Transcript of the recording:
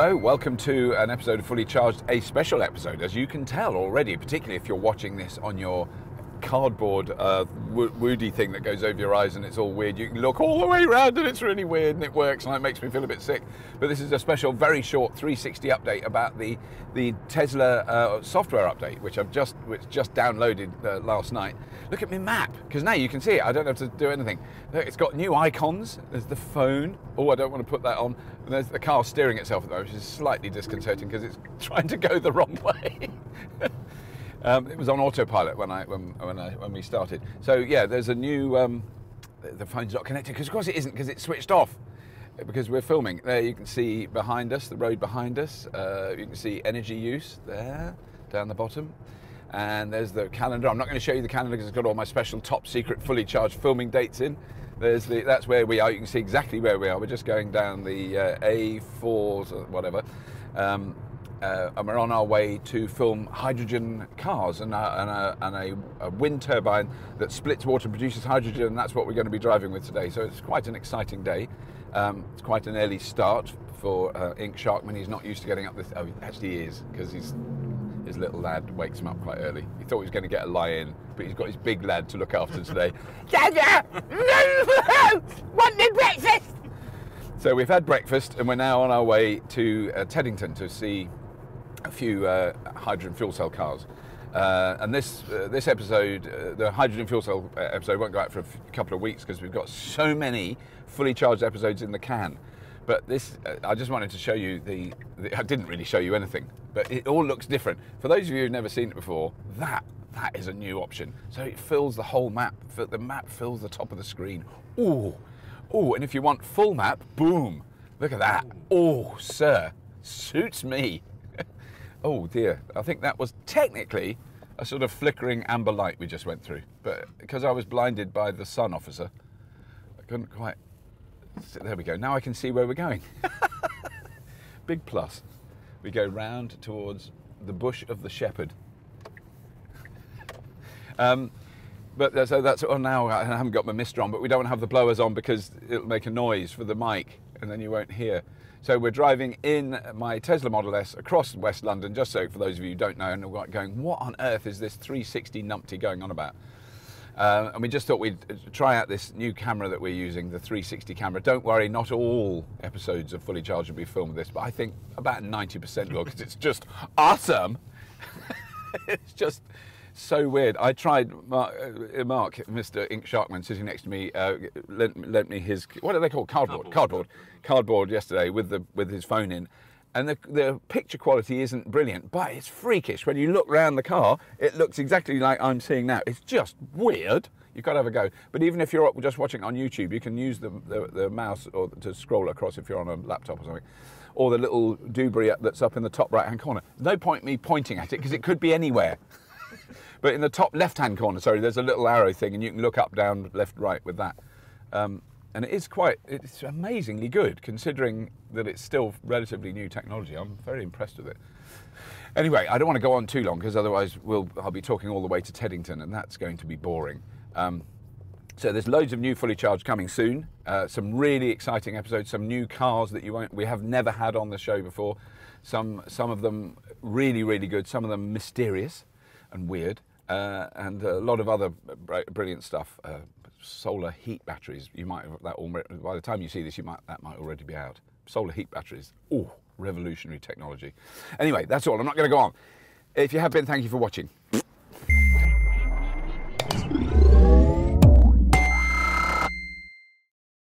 hello. Welcome to an episode of Fully Charged, a special episode, as you can tell already, particularly if you're watching this on your cardboard uh, wo- woody thing that goes over your eyes and it's all weird. You can look all the way around and it's really weird and it works and it makes me feel a bit sick. But this is a special, very short 360 update about the the Tesla uh, software update, which I've just which just downloaded uh, last night. Look at my map because now you can see it. I don't have to do anything. Look, it's got new icons. There's the phone. Oh, I don't want to put that on. And there's the car steering itself at the moment, which is slightly disconcerting because it's trying to go the wrong way. Um, it was on autopilot when I when when, I, when we started. So yeah, there's a new. Um, the phone's not connected because of course it isn't because it's switched off because we're filming. There you can see behind us the road behind us. Uh, you can see energy use there down the bottom. And there's the calendar. I'm not going to show you the calendar because it's got all my special top secret fully charged filming dates in. There's the that's where we are. You can see exactly where we are. We're just going down the uh, A4s or whatever. Um, uh, and we're on our way to film hydrogen cars and, a, and, a, and a, a, wind turbine that splits water and produces hydrogen, and that's what we're going to be driving with today. So it's quite an exciting day. Um, it's quite an early start for uh, Ink Sharkman. He's not used to getting up this. Oh, actually, he is because he's his little lad wakes him up quite early. He thought he was going to get a lie in, but he's got his big lad to look after today. Dada, no, wanted breakfast. So we've had breakfast, and we're now on our way to uh, Teddington to see a few uh, hydrogen fuel cell cars. Uh, and this uh, this episode, uh, the hydrogen fuel cell uh, episode, won't go out for a f- couple of weeks because we've got so many fully charged episodes in the can. But this, uh, I just wanted to show you the, the. I didn't really show you anything, but it all looks different. For those of you who've never seen it before, that that is a new option. So it fills the whole map. The map fills the top of the screen. Ooh, ooh, and if you want full map, boom! Look at that. Oh, sir, suits me. Oh dear, I think that was technically a sort of flickering amber light we just went through. But because I was blinded by the sun officer, I couldn't quite. There we go. Now I can see where we're going. Big plus. We go round towards the bush of the shepherd. um, but so that's oh now I haven't got my mister on, but we don't have the blowers on because it'll make a noise for the mic, and then you won't hear. So we're driving in my Tesla Model S across West London, just so for those of you who don't know and are going, what on earth is this 360 numpty going on about? Uh, and we just thought we'd try out this new camera that we're using, the 360 camera. Don't worry, not all episodes of Fully Charged will be filmed with this, but I think about 90% will because it's just awesome. it's just so weird. I tried Mark, uh, Mark, Mr. Ink Sharkman, sitting next to me, uh, lent, lent, me his what are they called? Cardboard. Cardboard. Cardboard. Yesterday with the with his phone in. And the, the picture quality isn't brilliant, but it's freakish. When you look around the car, it looks exactly like I'm seeing now. It's just weird. You've got to have a go. But even if you're just watching on YouTube, you can use the, the, the mouse or to scroll across if you're on a laptop or something or the little doobry that's up in the top right hand corner. No point me pointing at it because it could be anywhere. But in the top left-hand corner, sorry, there's a little arrow thing, and you can look up, down, left, right with that. Um, and it is quite, it's amazingly good considering that it's still relatively new technology. I'm very impressed with it. Anyway, I don't want to go on too long because otherwise we'll, I'll be talking all the way to Teddington, and that's going to be boring. Um, so there's loads of new fully charged coming soon. Uh, some really exciting episodes, some new cars that you won't, we have never had on the show before. Some, some of them really, really good. Some of them mysterious and weird uh, and a lot of other brilliant stuff. Uh, solar heat batteries. You might have that already, by the time you see this, you might that might already be out. Solar heat batteries. Oh, revolutionary technology. Anyway, that's all. I'm not going to go on. If you have been, thank you for watching.